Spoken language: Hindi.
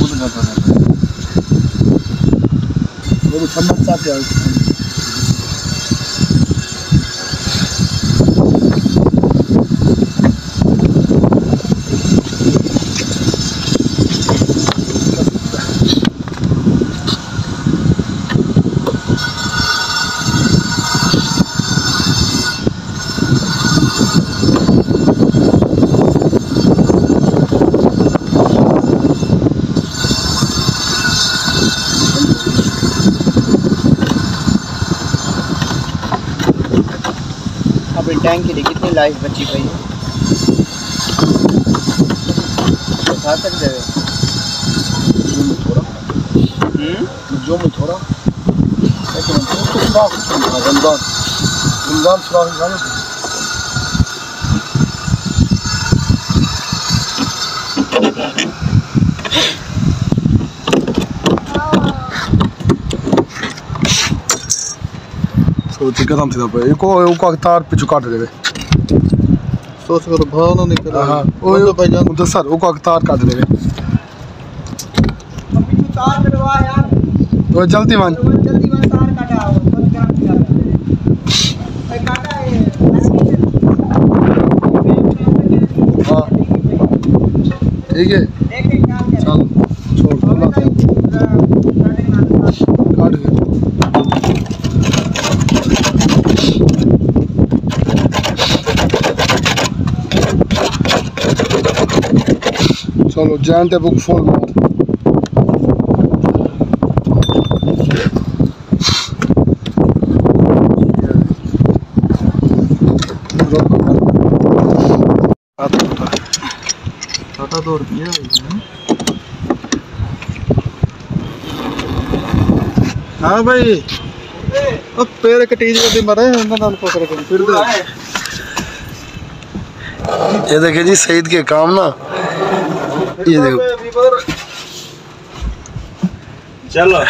모든 간판에 너무 잔만 싸지 않고. अभी टैंक की देखी कितनी लाइफ बची पई है। खा सकते हो। जो में थोड़ा। हम्म जो में थोड़ा लेकिन उसको सुराख रमज़ान रमज़ान सुराख निकालो तो चिकन से पे एको एको तार पिछु काट देवे सोच करो भाव ना निकल हाँ ओ ओ भाईजान मुदस्सर एको तार काट देवे अभी तू तार कटवा यार तो जल्दी मान तो जल्दी में तार काटा हो बंद भाई काटा है हाँ ठीक है कर चल छोड़ अल्लाह काट दे चलो जानते बुक फ़ोन मार दौड़ दिया हाँ भाई। अब पैर कटीज कर दी मरे नाल पकड़ के फिर दे। ये देखिए जी सईद के काम ना ये देखो। चलो।